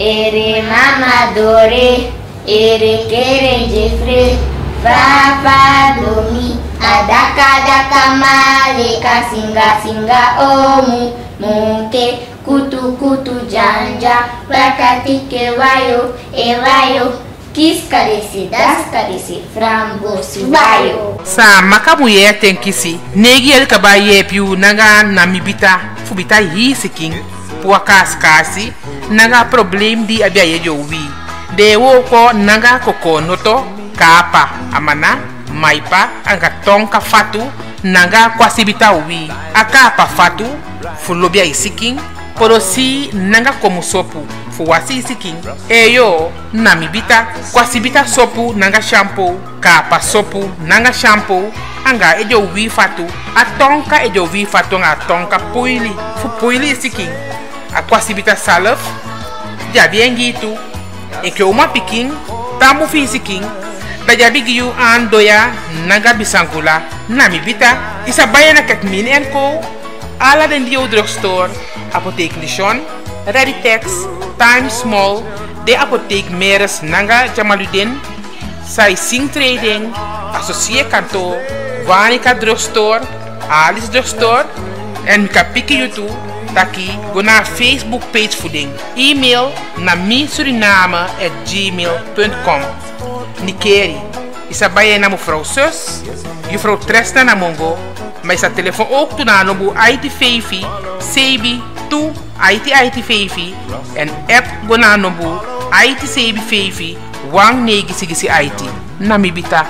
ere mamadore, ere kerendefre, fafadomi, adaka daka maleka, singa singa omu, monte, kutu kutu janja, wakatike wayo, e wayo, Quis carece, das carece, framboço, baio. Sa, maka mulher tem que se. Negi ele na piu, bita namibita, fubita yi sikin puwa kas kasi nanga problem di abia ye jo wi. De wo ko nanga ko ko noto kapa amana maipa anga tonka fatu nanga kwasi bita wi. Akapa fatu fu lobia i siking poro si nanga komu sopu fu wasi i siking eyo na mi bita kwasi bita sopu nanga shampoo kapa sopu nanga shampoo anga ejo wi fatu. A tonka ejo wi fatu nga tonka puili fu puili i siking a kwasi bita salaf jabi engitu e ke uma tamu fi siking da jabi giyu an doya naga bisankula nami bita isa bayana kat min en ko. Ala den dio drugstore apotheek nishon reditex time small de apotheek meres nanga jamaludin sai sing trading associé kanto vanika drugstore alice drugstore en mika piki taki go na facebook page voeding e-mail na mi suriname at gmail.com nikeri isa baye na mevrouw zus juffrouw Tresna na mongo maar isa telefoon ook to na nobu IT Fafi Sebi 2 IT IT Fafi en app go na nobu IT Sebi Fafi wang negi sigisi IT namibita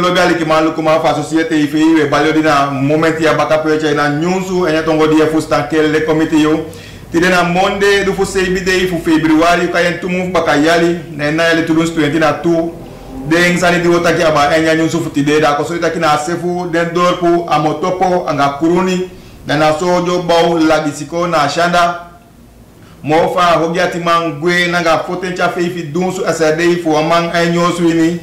lobe ali kiman lukuma fa société ife iwe balio di na momenti ya baka peche na nyunsu enye tongo di efu stankel le komite yo. Tide na monde du fu seibide ifu februari ka yen tumu baka yali na ena yali tulunsu 20 na 2 den sani di otaki aba enya nyunsu fu tide da koso itaki na asefu den dorpu amotopo anga kuruni. Na na sojo bau lagisiko na ashanda mo fa hogiati man gwe nanga fotencha feifi dunsu asade ifu amang enyosu ini.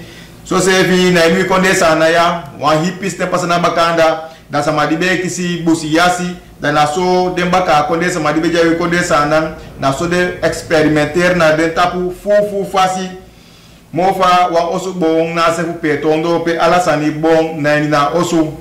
So se fi na imi konde sana ya. Wan hipis ne pasana bakanda da sama dibe kisi busi yasi. Da na so den baka konde sama dibe jawi konde na so de experimenter na den tapu fu fu fasi mo fa wa osu bon na se fu pe tondo pe alasani bon na ni na osu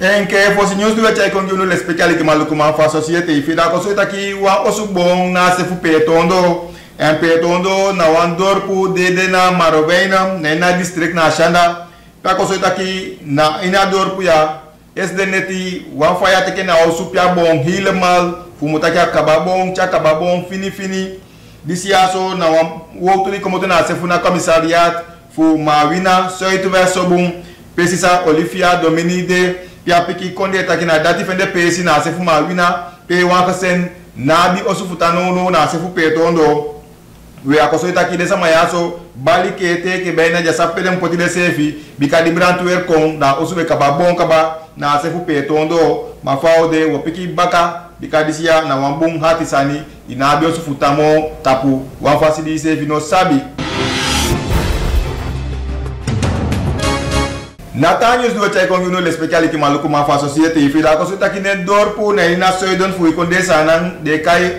en ke fosi news du wechay kon junu le special ki malukuma fa societe da ko so itaki wa osu bon na se fu pe tondo en na wan dorpu dede na maroveina na ina district na shanda pa ko so taki na ina dorpu ya esde neti wan faya teke na osu pia bon hilmal fumuta kya kababon cha kababon fini fini disi aso na wan wotuli komoto na sefuna commissariat fu mawina soitu versobum pesisa olivia dominide pia piki konde taki na dati fende pesi na sefu mawina pe wan kasen na bi osu futanono na sefu petondo weyakosoyta kide sama yaso bali kete ke bayna ja sappelen potile seefi bika dibrantu wer kon da osuɓe kaba bon kaba na sefu peton do ma fawde wo piki baka bika disiya na wan bun hati sani ina bi osu futamo tapu wan fasidi seefi no sabi. Nata news do chay kon yuno le speciali ki maluku ma fa societe ifi da kosuta kine dorpu na ina soydon fu ikondesa nan de kai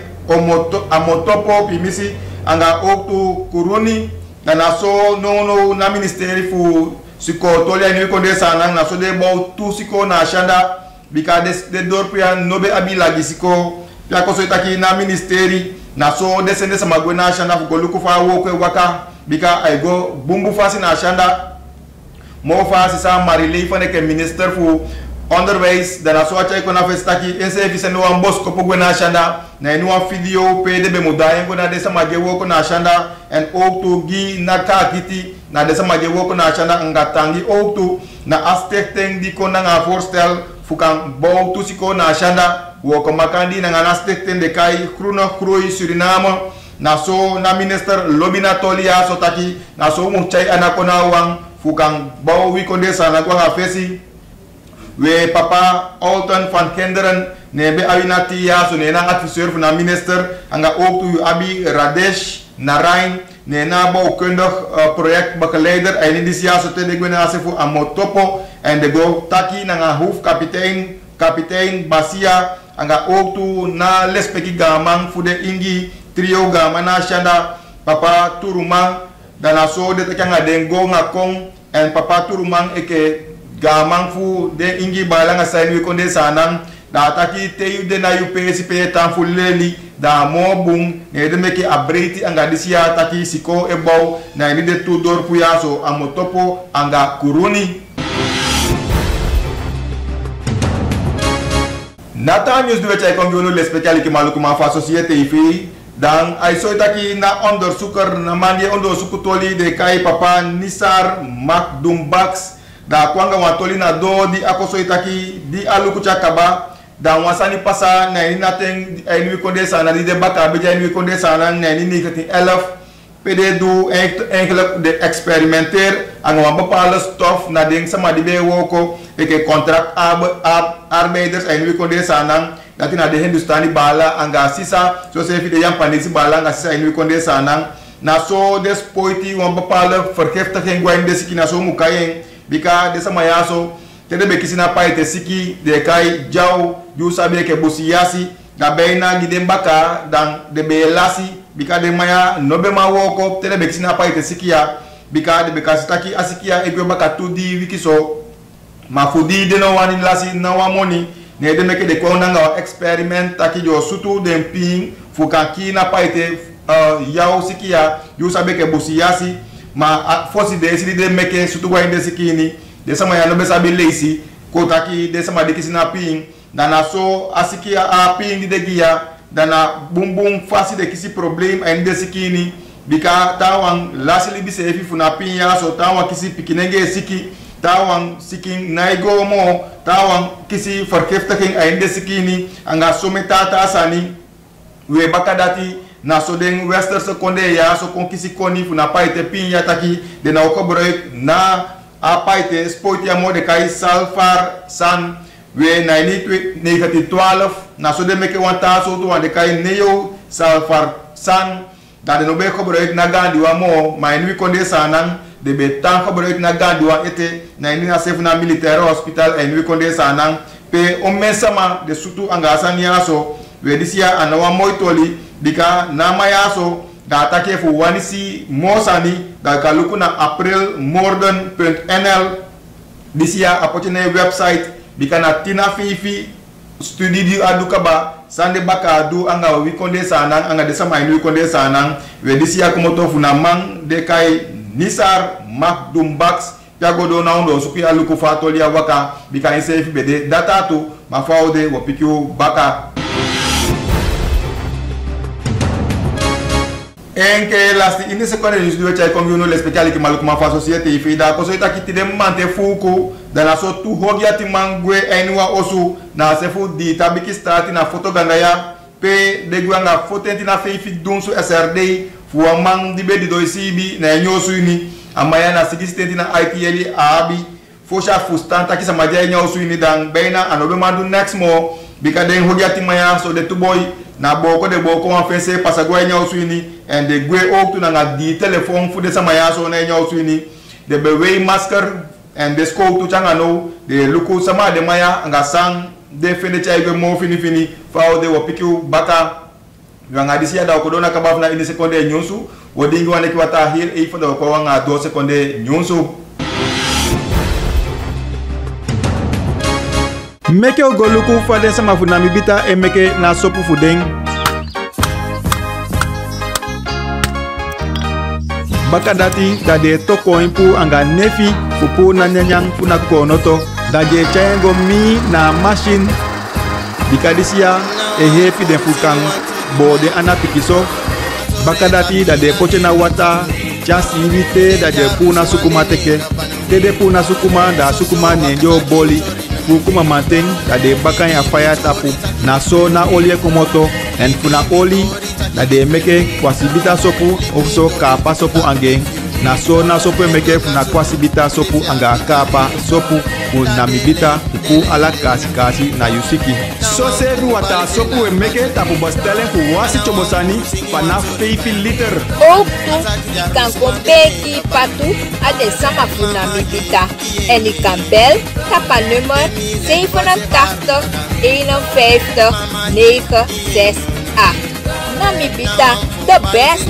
moto amotopo pimisi anga oktu kuruni na na so no no na ministeri fu siko tolia ni konde sana na so de bo tu siko na shanda bika de de dorpia nobe abila gisiko pia koso itaki na ministeri na so de sende sama gwe na shanda fu goluku fa wo kwe waka bika ay go bumbu fasi na shanda. Mo fasi sa marilei fa ne ke minister fu onderwijs da na so acha iko na festaki ense fi sendo wan bos ko pogwe na shanda. Na wan video pede be mudaye ngo na desa maje woko na shanda. En oktu gi na ka kiti na desa maje woko na shanda nga tangi oktu na aztec teng di ko na nga forstel fukan bo tu siko na shanda. Wo ko makandi na ngana stekten de kai kruno kroi Suriname. Na so na minister lobina tolia so taki na so mu chai anakona wang fukang bawo wi konde sana kwa ngafesi we papa Alton van Kenderen ne be awinati ya so ne na adviseur van de minister anga ook tu abi Radesh Narain ne na bouwkundig uh, projectbegeleider en in die jaar so te de gwena se fu amotopo en de go taki na nga hoofdkapitein kapitein Basia anga ook tu na lespeki gamang fu de ingi trio gama na shanda papa Turumang dana so de te nga den go nga kong en papa Turumang eke gamang fu de ingi bala nga sain wi konde sanang. Da taki te yu de na yu pesi pe tan fu leli da mo bung ne de meki abreti anga disia taki siko e bow na ni de tu dor pu yaso amotopo anga kuruni. Nata news du wetjai kon gyono le speciali ki maluku ma fa societe ifi dan ay so taki na onderzoeker na mandi onderzoek toli de kai papa Nisar Makdumbax da kwanga watoli na do di ako so itaki di aluku chakaba da wasani pasa na ini naten ay ni konde sana di de baka be jay ni konde sana na ini ni kati elf pede du enkele de experimenter ang wa bepaalde stof na ding sama di be woko eke contract ab ab arbeiders ay ni konde sana dati na de hindustani bala anga sisa so se fi de yam pandisi bala anga sisa ni konde sana. Na so des poiti wa bepaalde vergiftiging gwain desiki na so mukayen bika desa mayaso tede be kisina pa siki de kai jau ju sabe ke busi yasi da beina gide mbaka dan de be lasi. Bika de maya nobe ma woko tede be kisina pa siki ya. Bika de be kasitaki asikia egwe baka tudi wiki so. Mafudi de no wani lasi na wa moni. Ne de meke de ko wa experiment taki jo sutu de ping fukaki na pa ite uh, yao sikia sabe ke busi yasi ma fosi de sidi de meke sutu wa inde sikini de sama ya lobe sabi leisi. Ko taki de sama de kisina ping. Dana so asiki a, ping de gia dana bum bum fasi de kisi problem a inde sikini bika tawang lasili bise efi funa ping ya. So tawang kisi pikinenge siki tawang siking naigo mo. Tawang kisi vergiftiging a inde sikini anga some tata sani we bakadati na so den westerse konde ya so kon kisi koni fu na paite pin ya taki de na na a paite sport ya mode kai salfar san we na ni negati 12 na so de meke so to ande kai neo salfar san. Da de no be kobroik na gandi wa mo ma ni konde sanan de be tan na gandi wa ete na ni na sefu na militaire hospital en wi konde sanan pe o mesama de sutu anga san ya so we disia anawa moitoli bika nama yaso da atake fu wani si mosani da kaluku na aprilmorden.nl disia apotene website bika na tina fifi studi di aduka ba sande baka adu anga wi konde anga de sama wi konde sanan we disia kumoto fu na mang de kai nisar makdum bax piago do na ondo suki aluku fatoli waka bika insefi bede datatu mafaude wapikio baka en ke lasti ini sekonde ni studio chai kongi uno le speciali ki maluku ma fa societe ifi da ko so ita kiti de mante fuku da na so tu hogia ti mangwe enwa osu na se fu di tabiki stati na foto ganga ya pe de gwanga foto ti na fe ifi dun su SRD fu amang di be di do isibi na nyosu ni amaya na sikisi na ITL abi fosha fustanta kisa maja nyosu ni dan beina anobe mandu next mo bika den hogia ti maya so de tu boy na boko de boko wan fese pasago enya uswini and de gwe oktu na nga di telephone fu de sama ya so na enya uswini de be wei masker and de sko tu changa no de luku sama de maya nga sang de fene chai be mo fini fini fa o de wopiku baka. Nga disi ada ko dona kabaf na ini sekonde nyusu wodingi wane ki wata hil e fo ko wanga do sekonde nyusu meke o go luku fu aden sama fu na mi bita e meke na sopu fu den baka dati dadi e toko en pu anga nefi fu pu na nyanyan fu na kuko onoto dadi e tyaen go mi na machine bika disi ya e hepi den fu kan bo den ana piki so baka dati dadi e pote na wata tyasi iwi te dadi e pu na sukuma teke tede pu na sukuma da sukuma nyen yo boli fu kuma maintain that the bakan ya fire tapu na so na olie kumoto and funa oli that they make kwasibita sopu also ka pasopu again na so na so peut meke fu na kwasi bita so pu anga kapa so pu mu na mi bita ala kasi kasi na yusiki. So se fu wata so pu meke ta pu bastele fu wasi chomosani pa na feifi liter. Ook kan konpeki patu a de sama fu na mi bita. En i kan bel tapa nummer 87 51 968 Namibita, the best!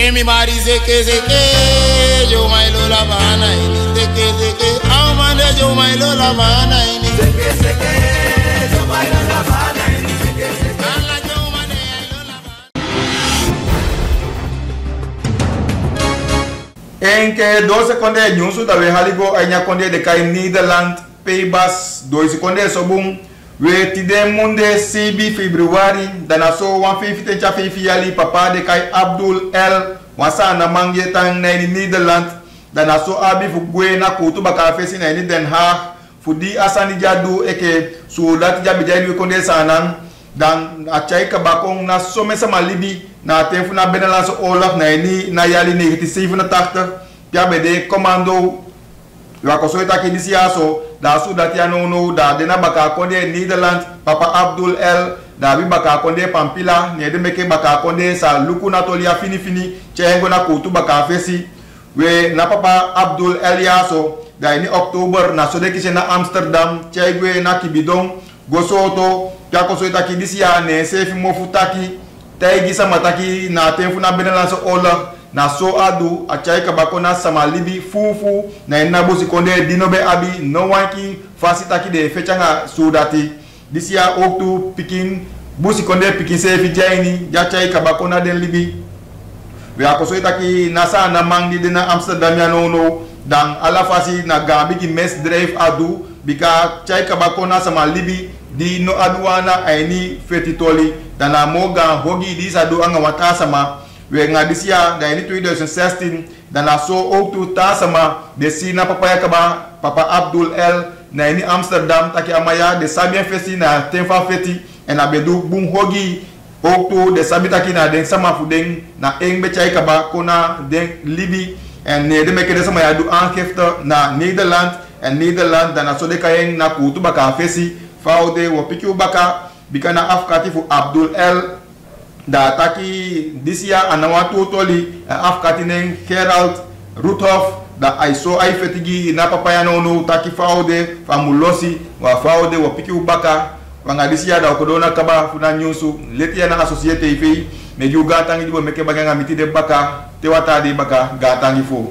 Que mi body zeke zeke, yo my lola bana ini zeke zeke, how man yo my lola bana ini zeke zeke, yo my lola bana ini zeke zeke. En que 12 seconden, Junsu, dat we haligo, en ja de kai Nederland, Paybas, 2 seconden, so boom. We tide munde CB Februari dana so 150 cha fifi yali papa de kai Abdul El wasa na mangye tang na ni Nederland dana so abi fu gwe na kutu baka fesi na ni Den Haag fu di asani jadu eke su dat jabi jali konde sanan dan achai ka bakong na some sama libi na tempo na Benelux oorlog na ni na yali 1987 pia bede commando wa ko soita ki disi aso da su da tiano no da de na baka konde Netherlands papa Abdul El da bi baka konde Pampila ne de meke baka konde sa luku na tolia fini fini chengo na kutu baka fesi. We na papa Abdul El yaso da ni Oktober na so de kise na Amsterdam chegwe na kibidong gosoto pia ko soita ki disi ya ne sefi mofu taki tai gisa mataki na temfu na Benelux oorlog na so adu a chai kabako na sama libi fufu na ina bosi konde dino abi no wanki fasi taki de fechanga sudati. This year oktu pikin bosi konde pikin se fi jaini ja chai kabako na den libi. We akoso itaki na sa na mangi de na amsterdam ya no no. Dan ala fasi na gambi ki mes drive adu bika chai kabako na sama libi di no aduana aini fetitoli dana moga hogi di sadu anga wata sama we nga da ini 2016 dan na so ta sama de si na papa ya kaba papa Abdul El na ini Amsterdam taki amaya de sabien festi na tenfa feti en na bedu bung hogi ook tu de sabi taki na den sama fu den na eng be chai kaba kona den libi en ne de meke de sama ya du aangifte na Nederland en Nederland dan na so de kayeng na kutu baka fesi faude wo pikiu baka bika na afkati fu Abdul El da taki disia anawa totoli uh, afkatinen Gerald Ruthoff da ay so ay fetigi na papaya no no taki faude famulosi wa faude wa piki ubaka. Wanga disia da kodona kaba funa nyusu letia na associate ife me ju gatangi dibo meke baganga mitide baka te wata di baka gatangi fo.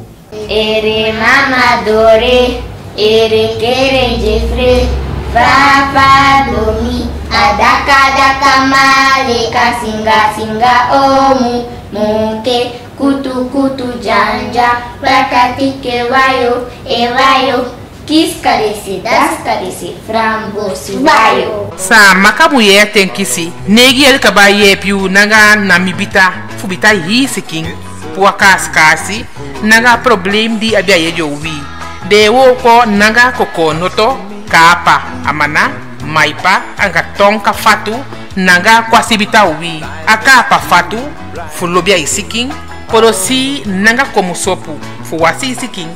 Ere mama dore, ere kere jefre, Papa domi, Adaka daka malika singa singa omu muke kutu kutu janja wakatike wayo ewayo wayo Kiscarece, dascarece, framboso. Sa, maka mulher tem que. Negi el cabaye piu naga namibita, fubita hi sikin. Pua kaskasi, naga problem di abiaye jowi. Dewo ko naga kokonoto, kapa, amana, maipa anga tonka fatu nanga kuasibita a akapa fatu fulobia isikin porosi nanga como sopu fu wasi i siki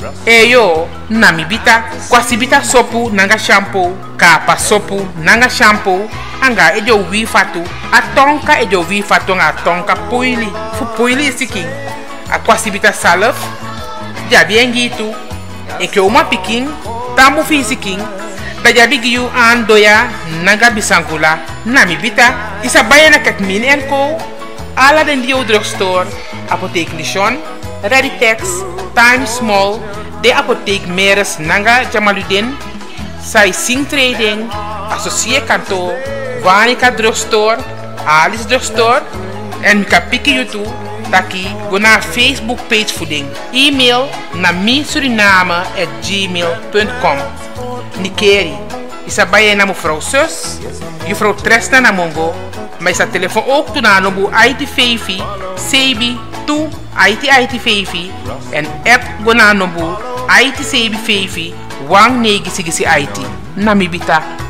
na bita sopu nanga shampoo. Kapa sopu nanga shampoo anga e jo wi fatu. A tonka e jo wi fatu anga a tonka puili fu puili a kuasibita salaf já en e que uma pikin tambu fi Bajabigiyu Andoya Nanga Bisankula Namibita is isa Bayana Kakmin and Co. Ala den Dio Drugstore, Apotheek Nishon, Raditex, Time Small, de Apotheek Meres Nanga Jamaludin, Sai Sing Trading, Associe Kanto, Wanika Drugstore, Alice Drugstore en Mikapiki Yutu Taki guna Facebook page voeding. E-mail naar misurinamen at gmail.com nikeri. Isa baye na mevrouw zus juffrouw Tresna na mongo. Maar isa telefoon ook toe na nobu ITVV sebi IT ITITVV en app go na nobu ITCBVV 1960 IT namibita.